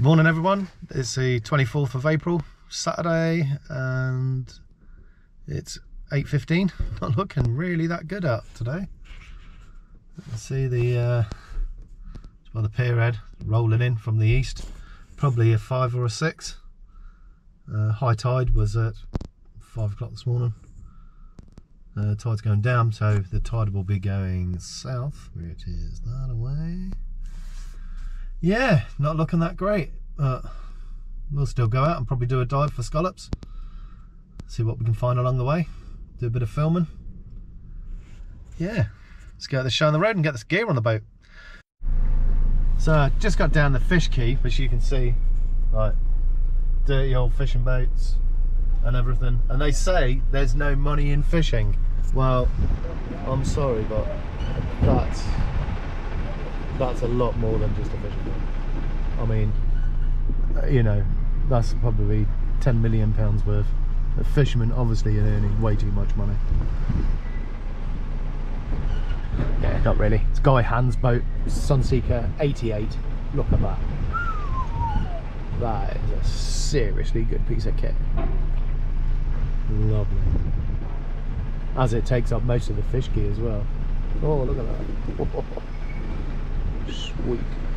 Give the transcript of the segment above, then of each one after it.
Morning everyone, it's the 24th of April, Saturday, and it's 8.15. Not looking really that good out today. Can see the, uh, well, the pier head rolling in from the east, probably a five or a six. Uh, high tide was at five o'clock this morning. Uh, tide's going down, so the tide will be going south, which is that away. Yeah, not looking that great, but we'll still go out and probably do a dive for scallops. See what we can find along the way. Do a bit of filming. Yeah, let's get this show on the road and get this gear on the boat. So I just got down the fish quay, which you can see, like dirty old fishing boats and everything. And they say there's no money in fishing. Well, I'm sorry, but that's that's a lot more than just a fishing boat. I mean, you know, that's probably 10 million pounds worth. A fishermen obviously are earning way too much money. Yeah, not really. It's Guy Hands' boat, Sunseeker 88. Look at that. That is a seriously good piece of kit. Lovely. As it takes up most of the fish quay as well. Oh, look at that. Sweet.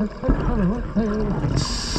ちょっと待って。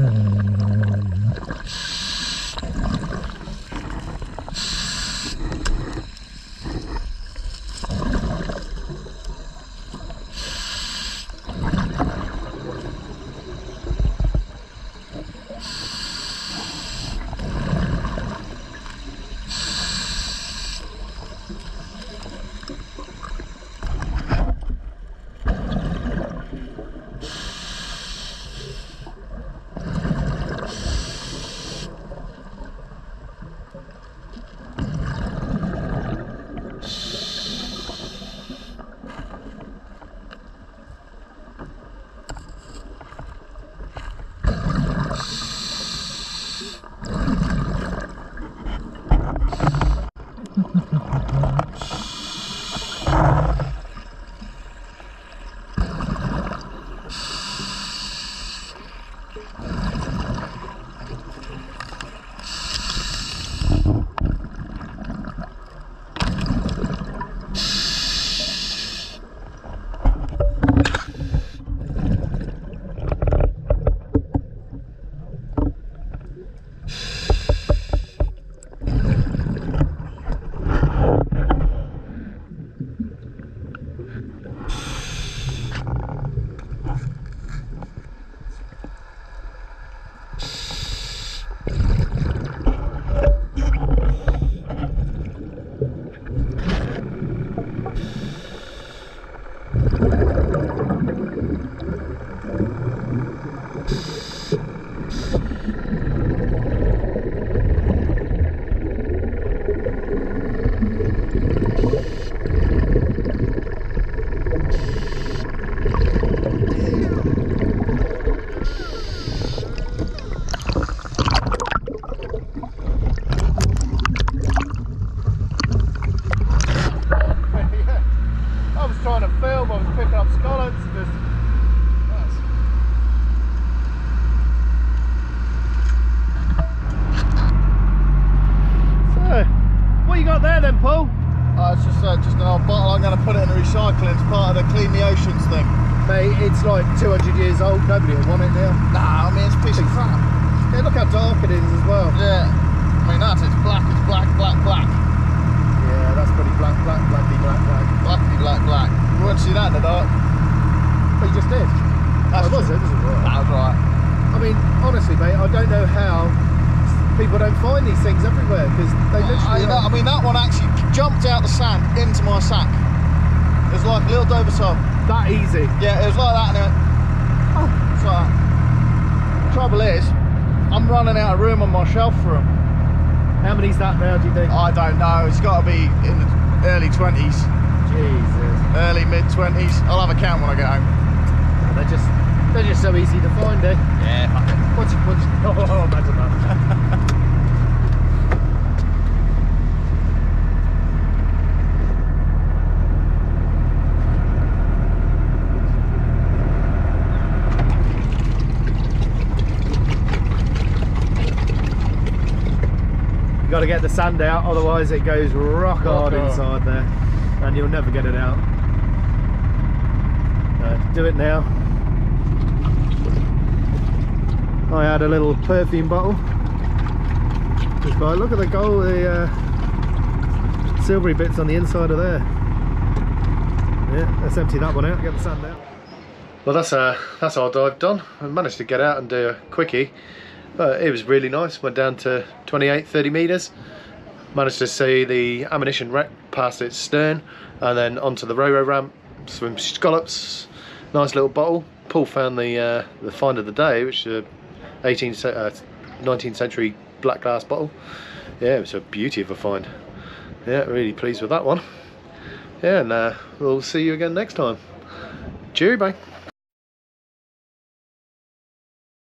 I Mate, it's like 200 years old, nobody will want it now. Nah, I mean it's a piece of crap. Yeah, look how dark it is as well. Yeah. I mean that's it's black. It's black, black, black, Yeah, that's pretty black, black, blacky, black, black. blacky, black, black. You won't see that in the dark. But you just did. That's oh, was it? Was it right? That was right. I I mean, honestly, mate, I don't know how people don't find these things everywhere because they I, literally. know- I mean, that one actually jumped out the sand into my sack. It was like a little Dover tub. That easy. Yeah, it was like that, and it oh, it's like that. Trouble is, I'm running out of room on my shelf for them. How many's that now? Do you think? I don't know. It's got to be in the early 20s, Jesus, early mid 20s. I'll have a count when I get home. they're just they're just so easy to find, eh? Yeah, fuck it. Once you, once you, oh, imagine that. Got to get the sand out, otherwise it goes rock hard inside there, and you'll never get it out. Uh, do it now. I had a little perfume bottle. Just by look at the gold, the uh, silvery bits on the inside of there. Yeah, let's empty that one out. Get the sand out. Well, that's uh, that's our dive done. I managed to get out and do a quickie, but it was really nice. Went down to 28, 30 meters. Managed to see the ammunition wreck past its stern, and then onto the Ro/ro ramp. Swim scallops. Nice little bottle. Paul found the uh, the find of the day, which is a 18th, uh, 19th century black glass bottle. Yeah, it was a beauty of a find. Yeah, really pleased with that one. Yeah, and uh, we'll see you again next time. Cheerio, bye.